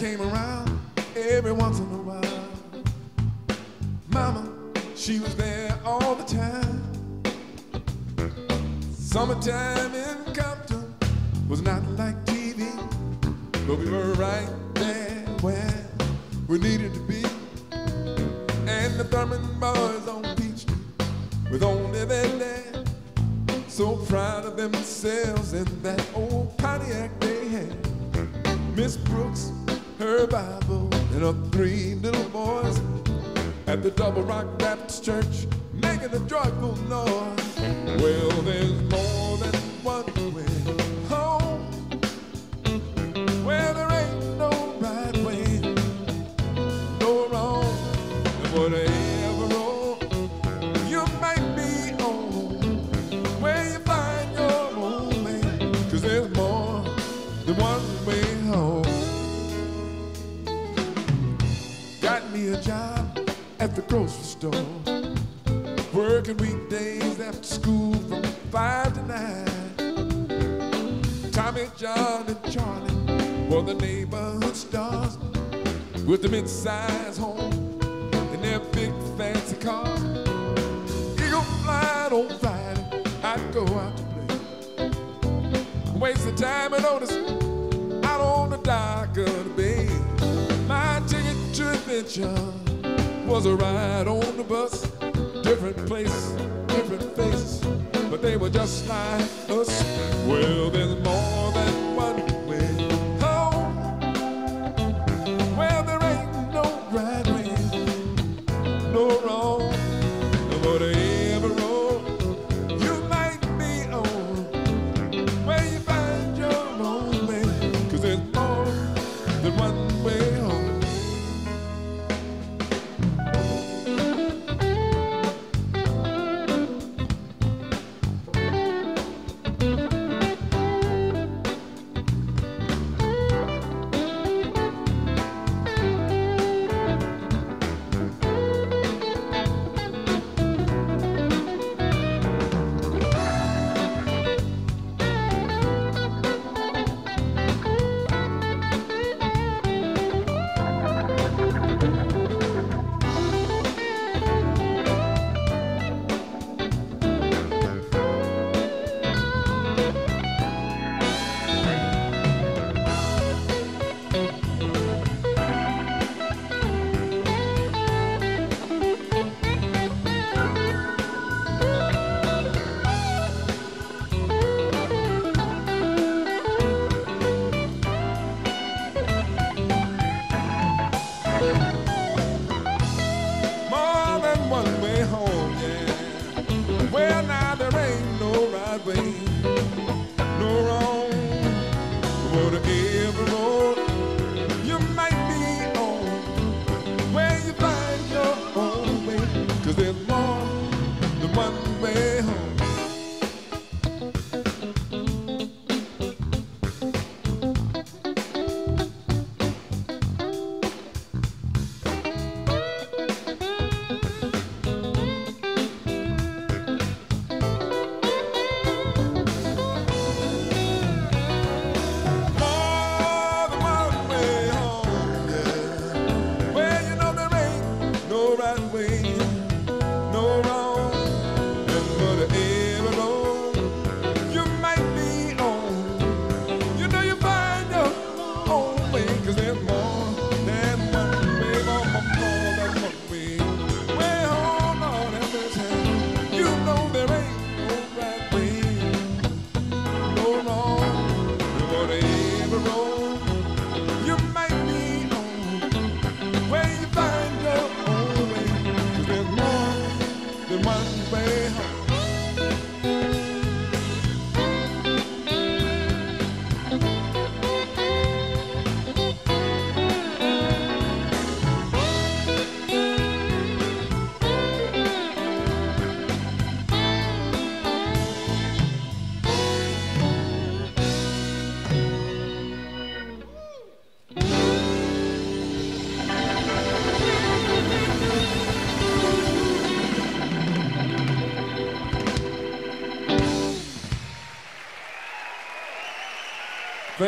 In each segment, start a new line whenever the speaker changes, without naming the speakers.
came around every once in a while. Mama, she was there all the time. Summertime in Compton was not like TV, but we were right there where we needed to be. And the Thurman boys on Beach with only their dad, so proud of themselves and that old Pontiac they had. Miss Brooks, her Bible, and her three little boys at the Double Rock Baptist Church making a joyful noise. Well, there's more than one way store. Working weekdays after school from five to nine. Tommy, John, and Charlie were the neighborhood stars with the mid-size home and their big fancy cars. Eagle flying on Friday, I'd go out to play. Waste the time and notice out on the dock of the bay. My ticket to adventure was a ride on the bus. Different place, different faces, but they were just like us. Well, there's more than one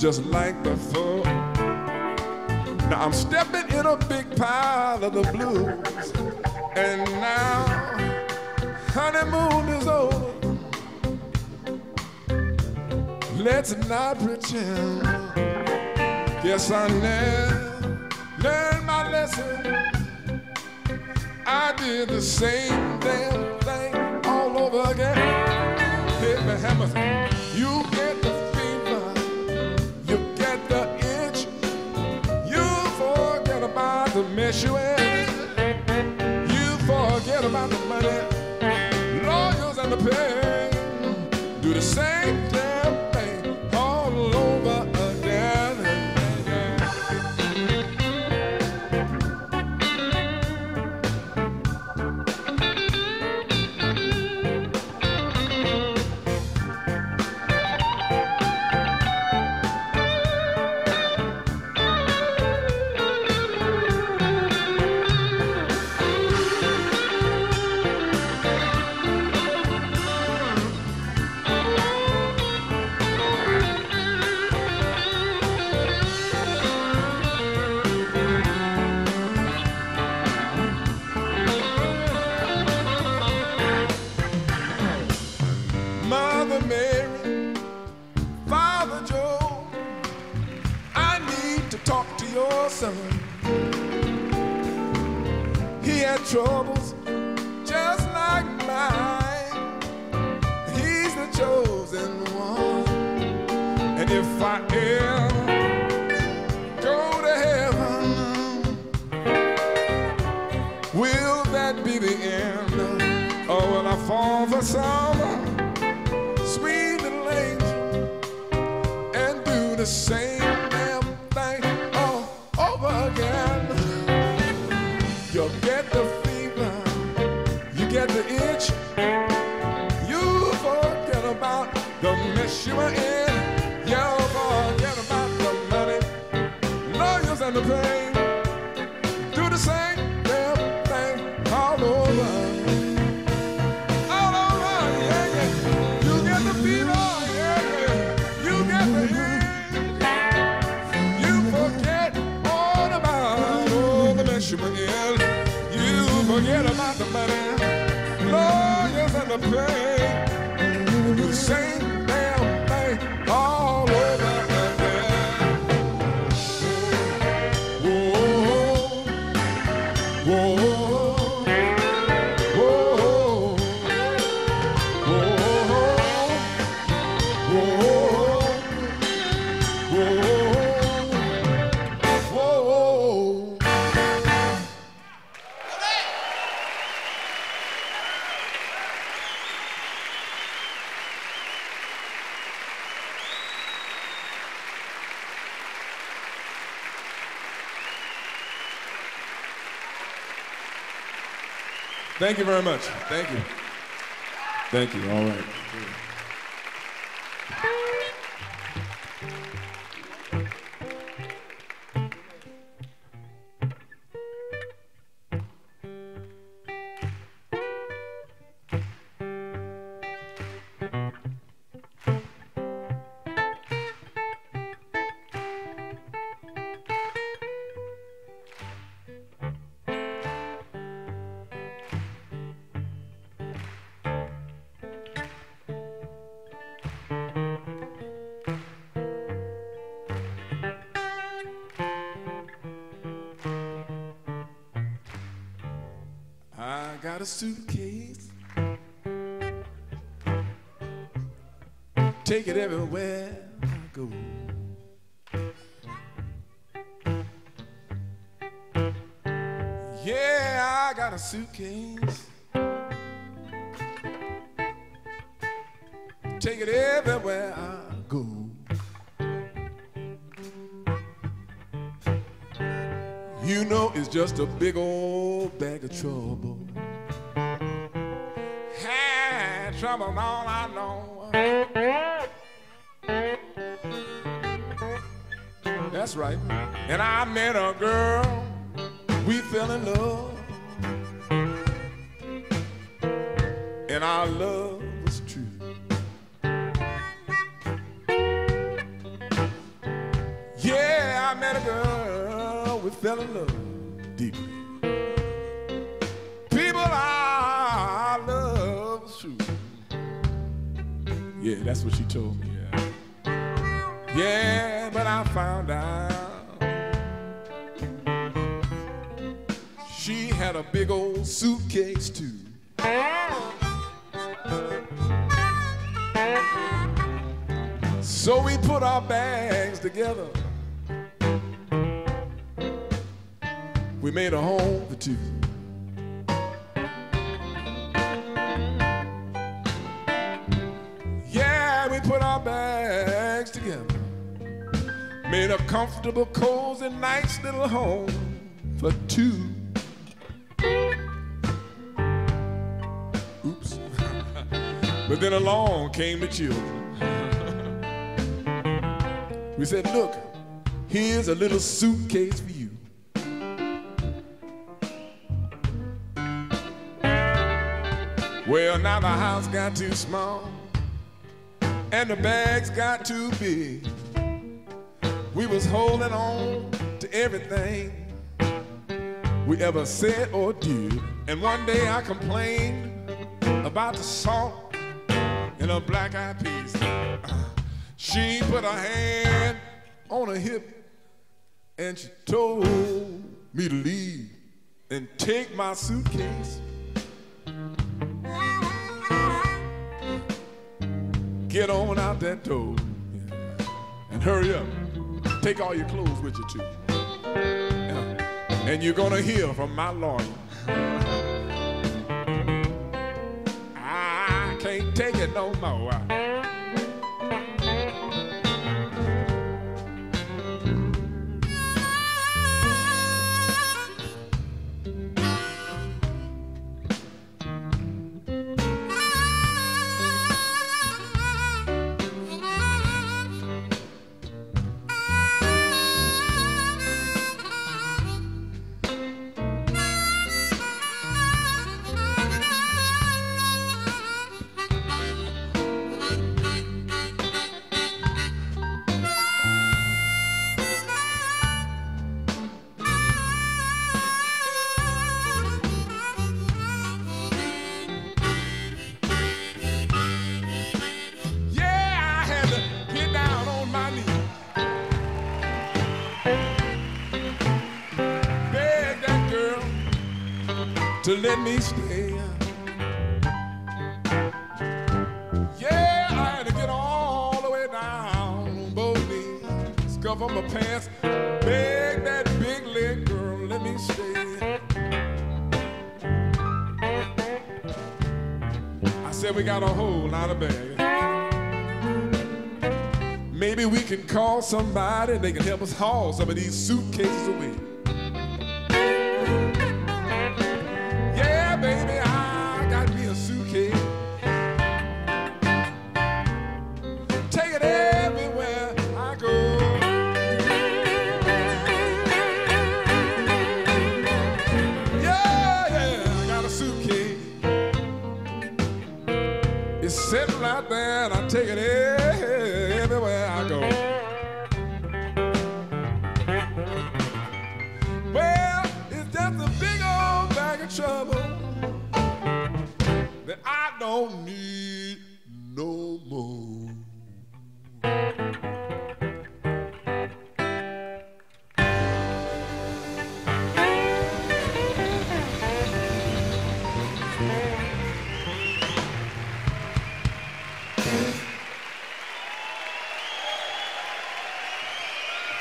just like before. Now I'm stepping in a big pile of the blues. And now honeymoon is over. Let's not pretend. Yes, I never learned my lesson. I did the same damn thing all over again. Hit my hammer. to miss you in. You forget about the money, lawyers and the pain. Do the same thing. summer. He had troubles just like mine. He's the chosen one. And if I ever go to heaven, will that be the end? Or will I fall for some sweet little angel and do the same? Thank you very much. Thank you. Thank you. All right. Trouble. Had trouble all I know. That's right. And I met a girl, we fell in love. And our love was true. Yeah, I met a girl, we fell in love Yeah, that's what she told me. Yeah, yeah but I found out she had a big old suitcase too. So we put our bags together. We made a home for two. Made a comfortable, cozy, nice little home for two. Oops. but then along came the children. we said, look, here's a little suitcase for you. Well, now the house got too small and the bags got too big. We was holding on to everything we ever said or did. And one day I complained about the salt in a black eyed peas. Uh, she put her hand on her hip and she told me to leave and take my suitcase. Get on out that door and hurry up. Take all your clothes with you too. And you're gonna hear from my lawyer. I can't take it no more. Let me stay. Yeah, I had to get all the way down on both knees, cover my pants, beg that big leg girl, let me stay. I said we got a whole lot of bags. Maybe we can call somebody and they can help us haul some of these suitcases away. It's sitting right there and I take it everywhere I go. Well, it's just a big old bag of trouble that I don't need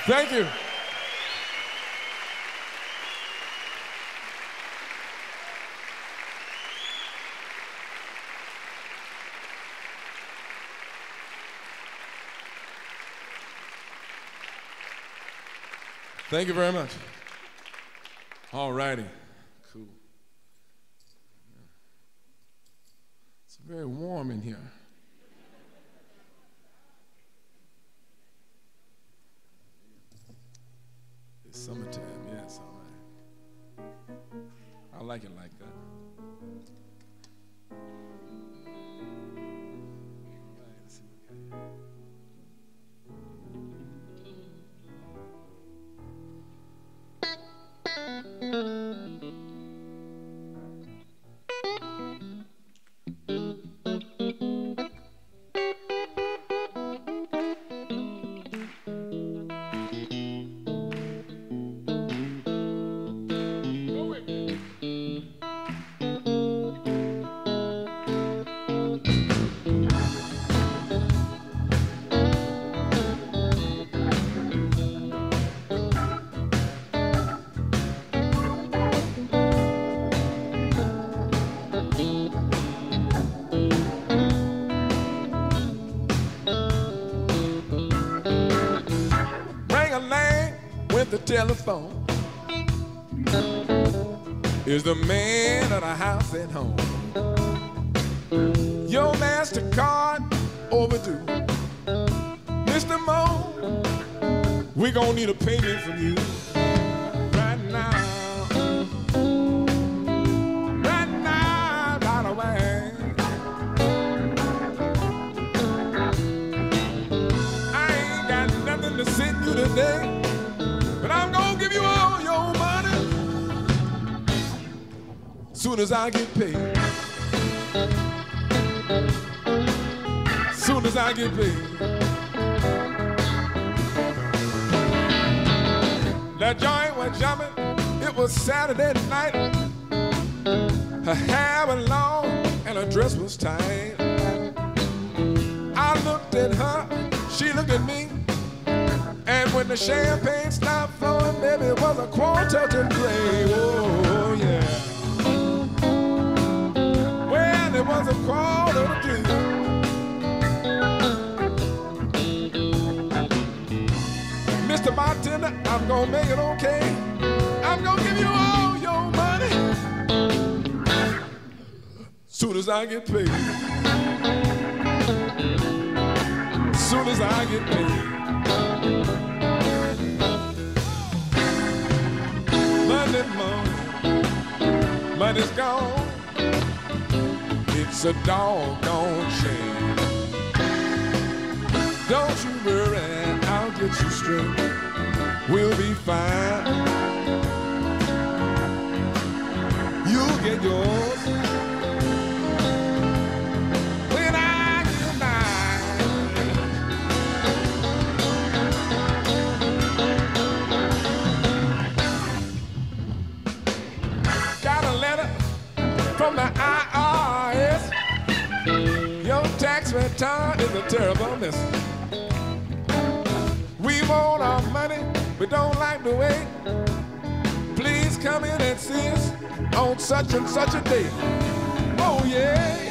Thank you. Thank you very much. All righty. Cool. It's very warm in here. Summertime, yes, all right. I like it like that. the telephone is the man of the house at home. Your MasterCard overdue. Mr. Mo, we gonna need a payment from you right now. To send you today. Soon as I get paid. Soon as I get paid. That joint was jumping. It was Saturday night. Her hair was long and her dress was tight. I looked at her, she looked at me. And when the champagne stopped flowing, baby, it was a quarter to three. Oh, yeah. Was a quarter to two. Mr. Bartender, I'm gonna make it okay. I'm gonna give you all your money. Soon as I get paid. Soon as I get paid. Monday morning, money's gone it's a doggone shame. Don't you worry, I'll get you straight. We'll be fine. You'll get yours. When I. Got a letter from the return is a terrible mess. We want our money, we don't like the way. Please come in and see us on such and such a day. Oh yeah.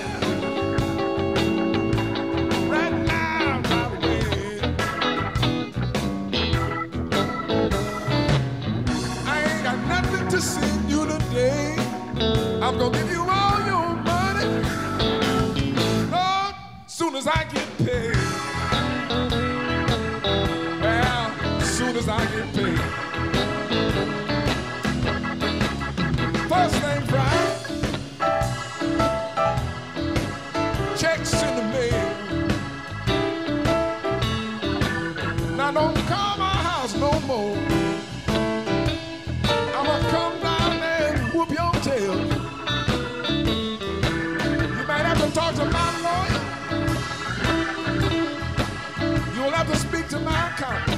To my accountant.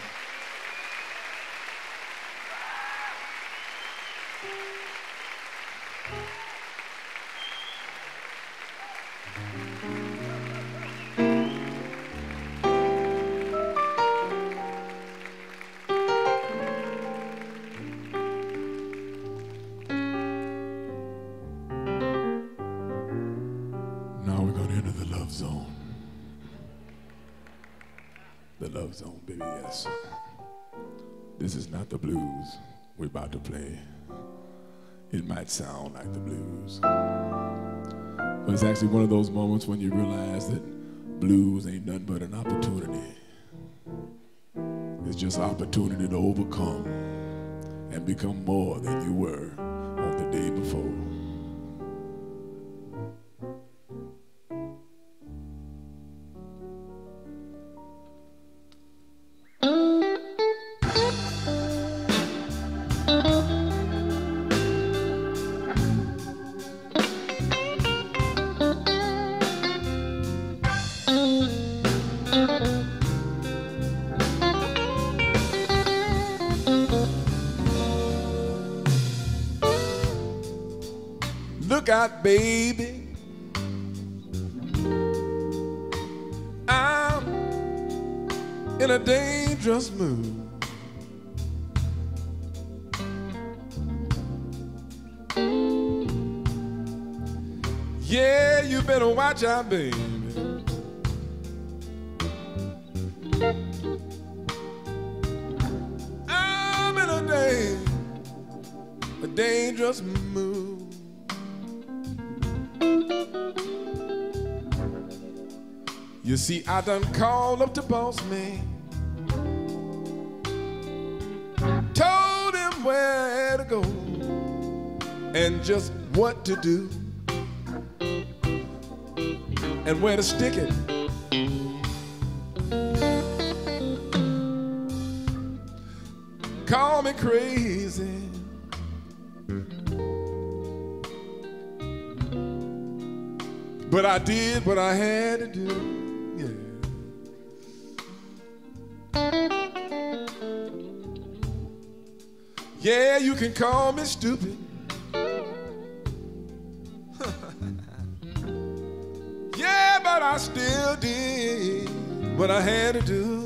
This is not the blues we're about to play. It might sound like the blues. But it's actually one of those moments when you realize that blues ain't nothing but an opportunity. It's just opportunity to overcome and become more than you were on the day before. Baby. I'm in a day, a dangerous mood. You see, I done called up the boss man. Told him where to go and just what to do and where to stick it. Call me crazy. But I did what I had to do. Yeah. You can call me stupid. I still did what I had to do.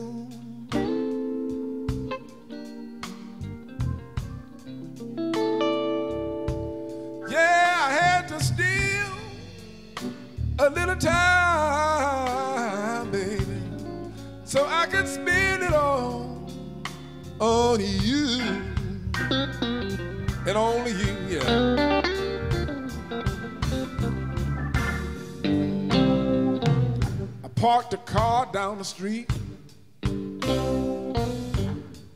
The street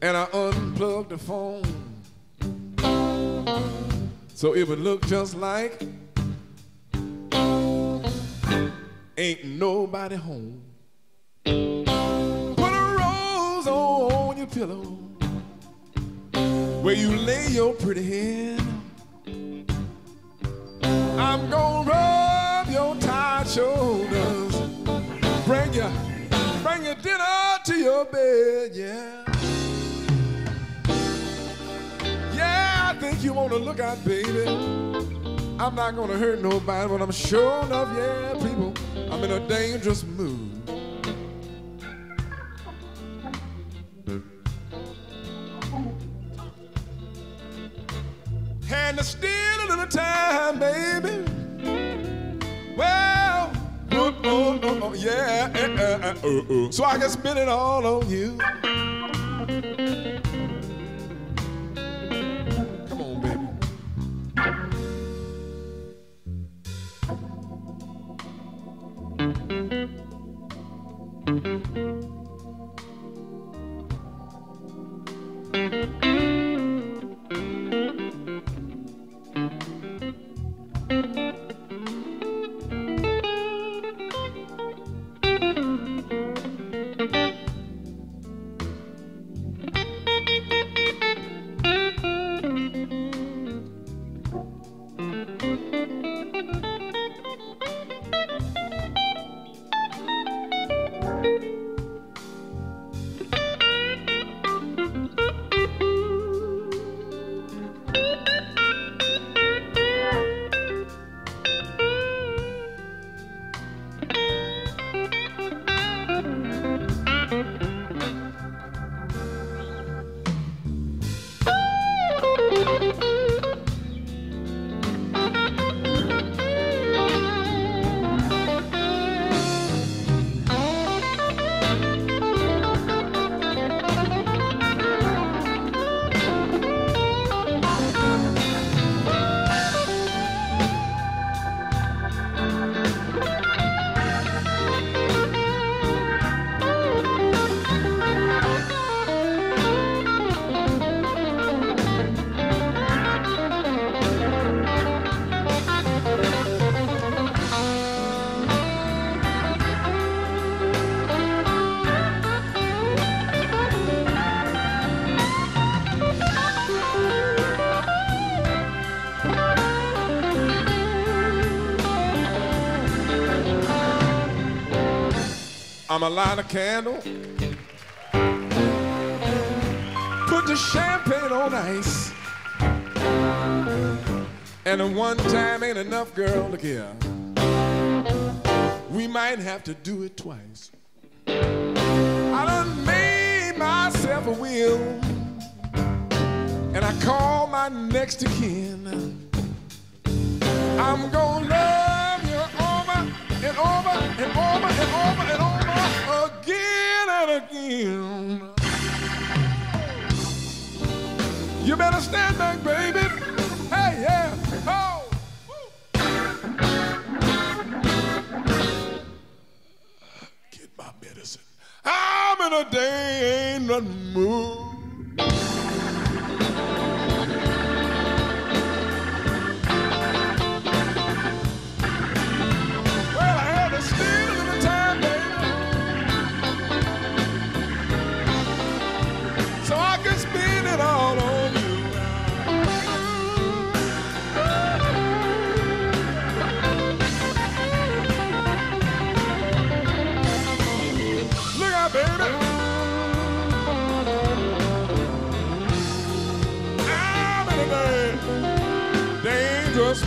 and I unplugged the phone so it would look just like ain't nobody home. Put a rose on your pillow where you lay your pretty head. I'm gonna rub your tired shoulders, bring you, your bed, yeah. Yeah, I think you wanna look out, baby. I'm not gonna hurt nobody, but I'm sure enough, yeah, people, I'm in a dangerous mood. Had to steal a little time, baby. Well, oh, oh, oh, oh, yeah, uh, uh, so I can spend it all on you. Come on, baby. I'ma light a candle. Put the champagne on ice. And the one time ain't enough, girl, look here. We might have to do it twice. I done made myself a will. And I call my next of kin. I'm gonna love you over and over and over and over and over again. You better stand back, baby. Hey, yeah. Oh. Get my medicine. I'm in a day ain't nothing mood.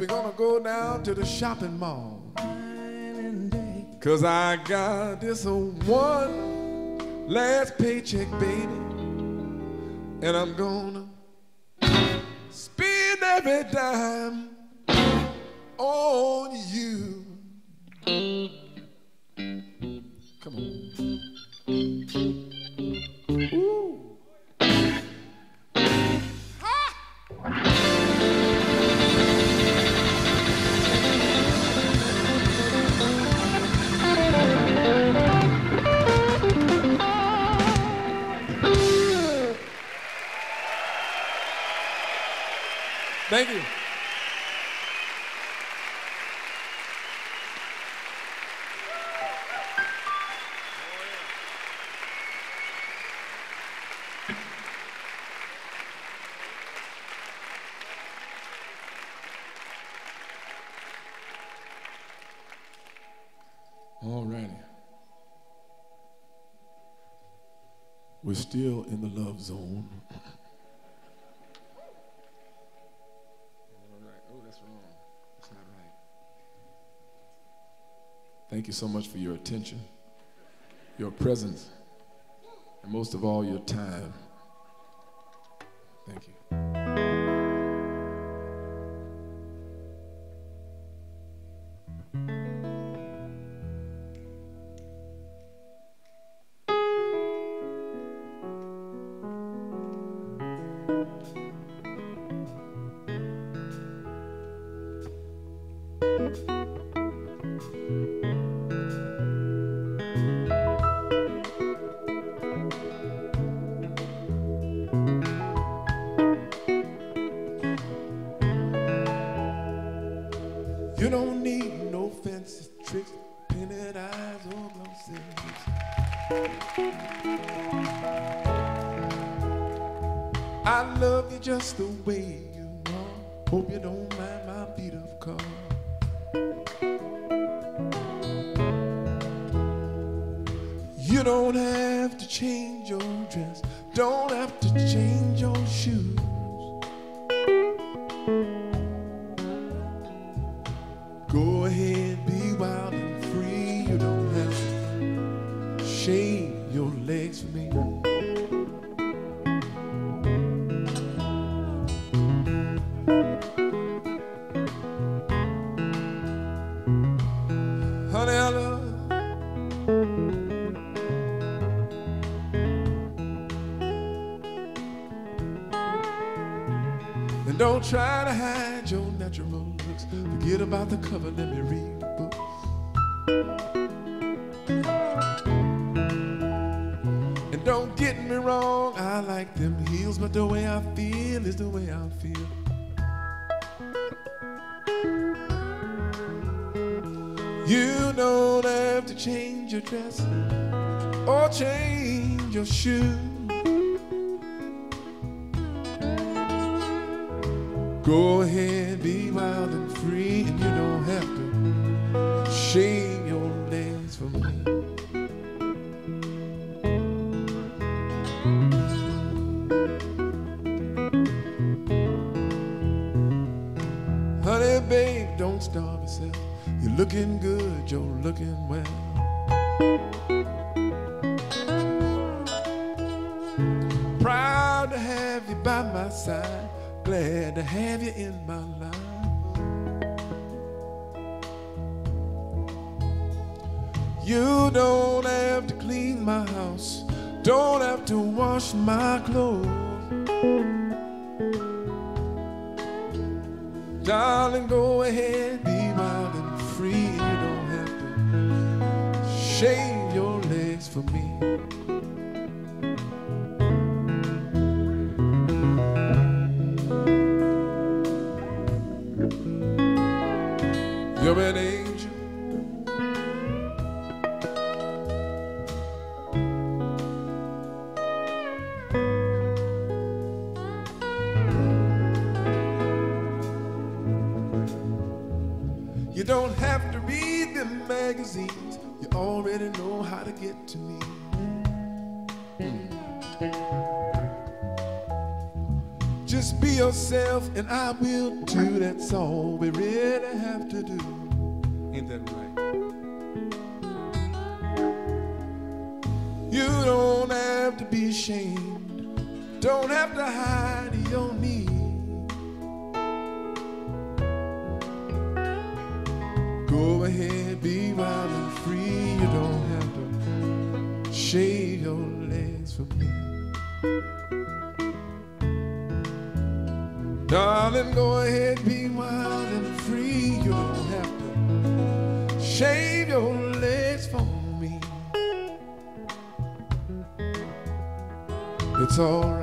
we're gonna go down to the shopping mall. Cause I got this one last paycheck, baby. And I'm gonna spend every dime on you. Come on. Ooh. Thank you. We're still in the love zone. Thank you so much for your attention, your presence, and most of all, your time. Thank you. To change Darling, go ahead, be wild and free. You don't have to shave your legs for me. You're ready. to me. Mm. Just be yourself and I will too. That's all we really have to do. Ain't that right? You don't have to be ashamed. Don't have to hide. go ahead, be wild and free. You don't have to shave your legs for me. It's all right.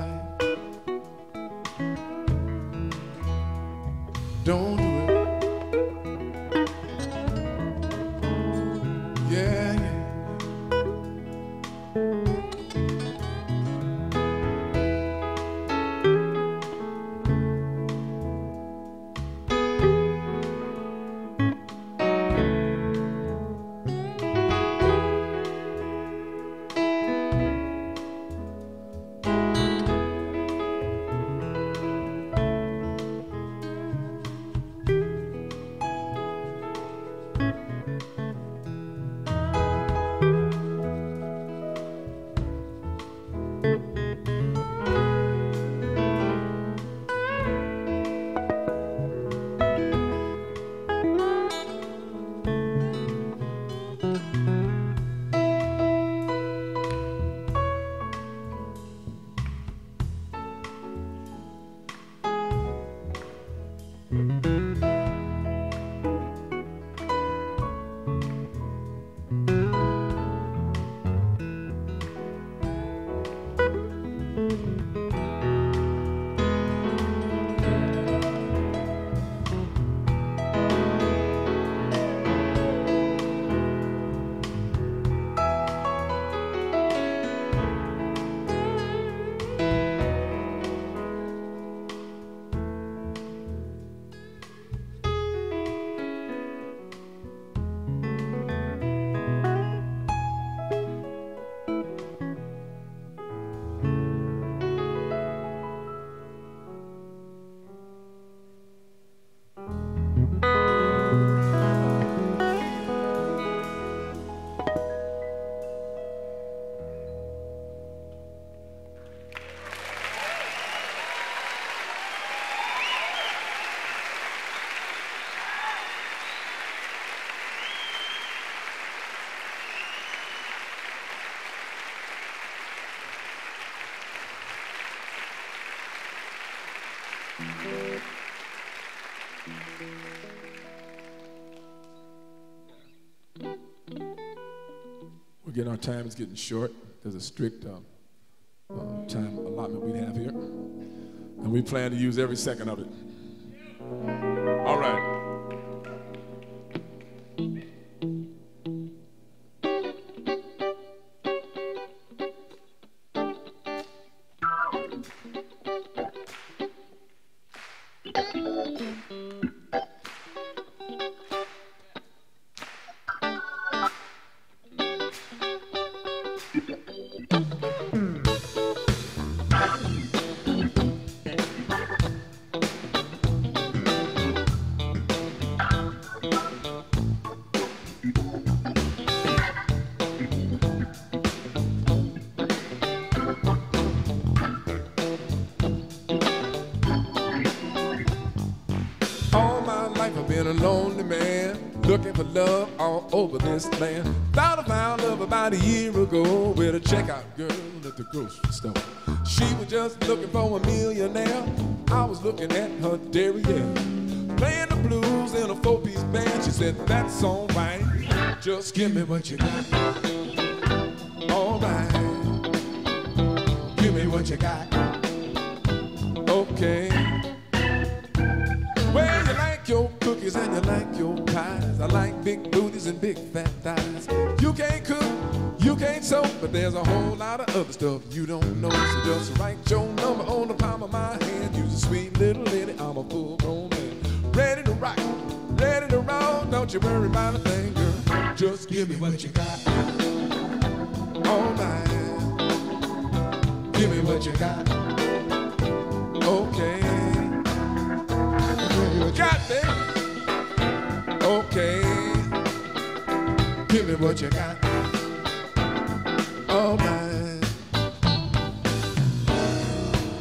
Again, our time is getting short. There's a strict uh, uh, time allotment we have here. And we plan to use every second of it. You but there's a whole lot of other stuff you don't know. So just write your number on the palm of my hand. Use a sweet little lady, I'm a full grown man. Ready to rock, ready to roll. Don't you worry about a thing, girl. Just give me what you got. All All right. Give me what you got. Okay. Give you what you got me okay. Give me what you got.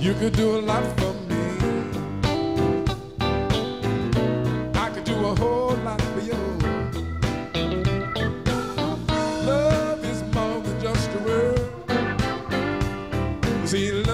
You could do a lot for me. I could do a whole lot for you. Love is more than just a word. See,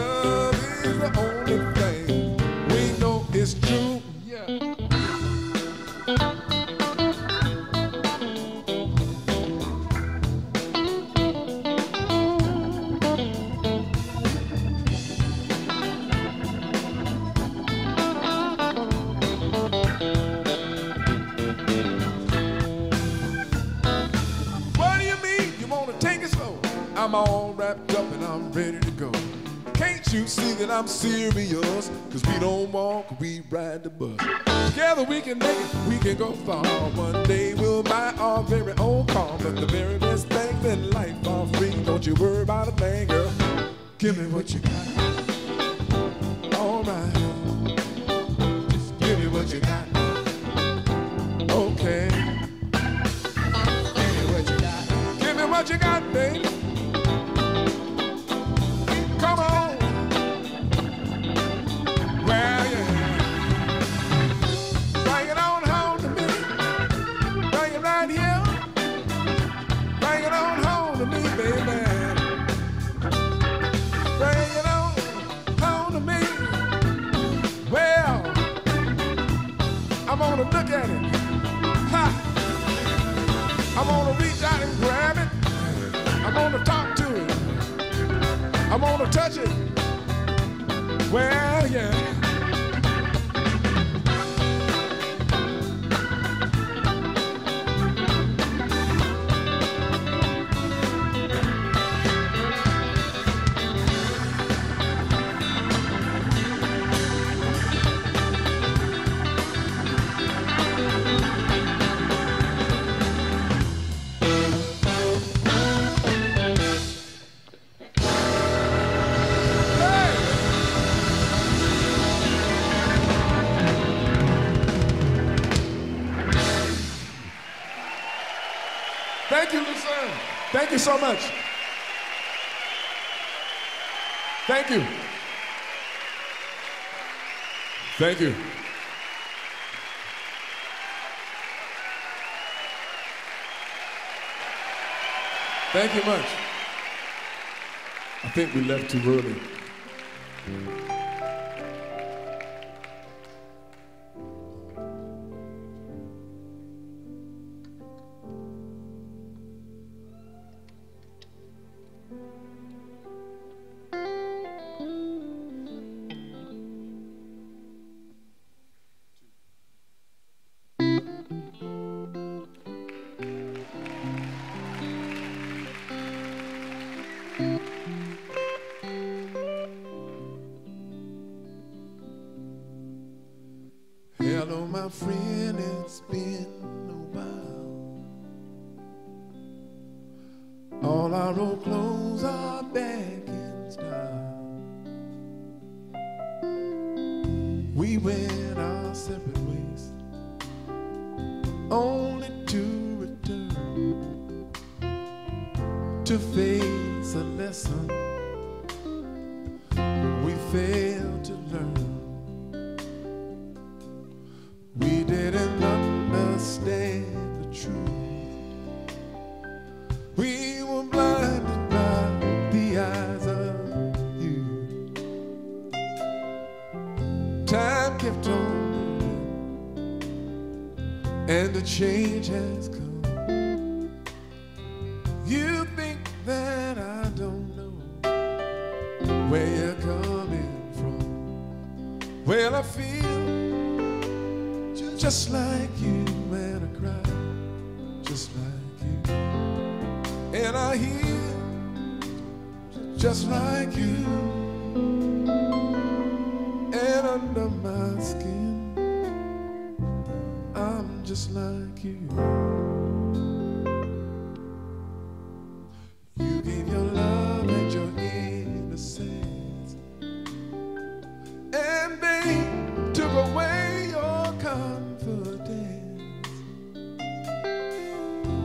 serious? Cause we don't walk, we ride the bus. Together we can make it, we can go far. One Thank you so much. Thank you. Thank you. Thank you much. I think we left too early. free.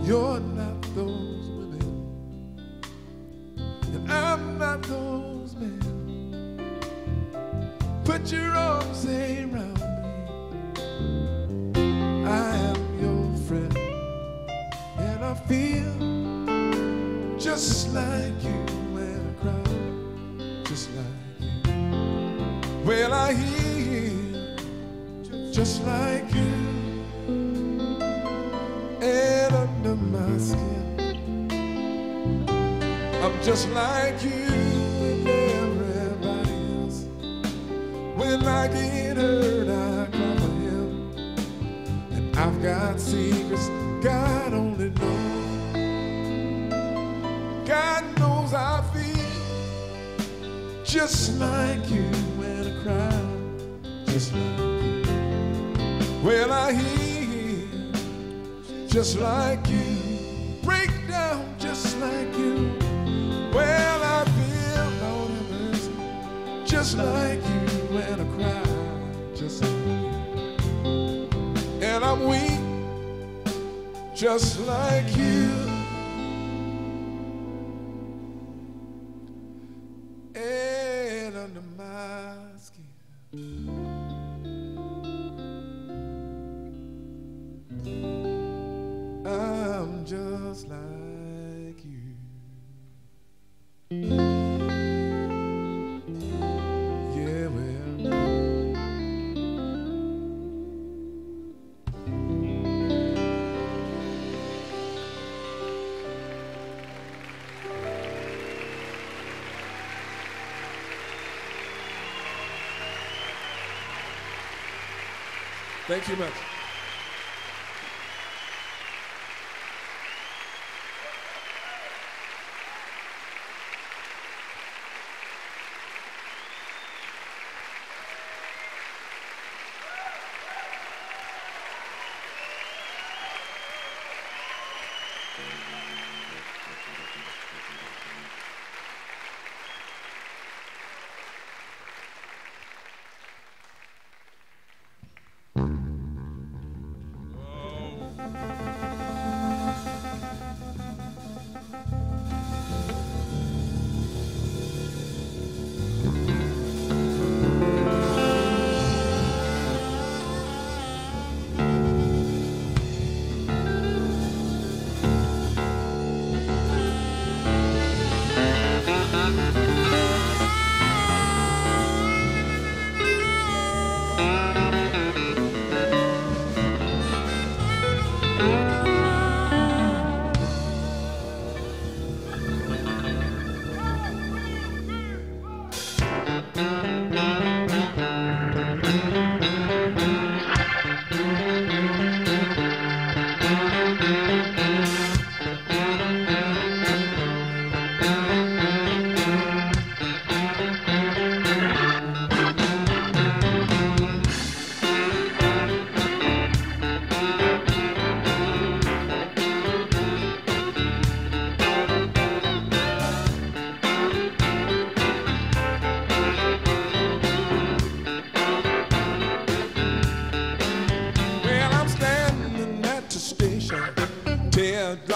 your not. just like you and everybody else. When I get hurt, I cry for help. And I've got secrets God only knows. God knows I feel just like you when I cry, just like you. When I hear, just like you. just like Thank you much.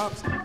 Teardrops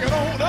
to back it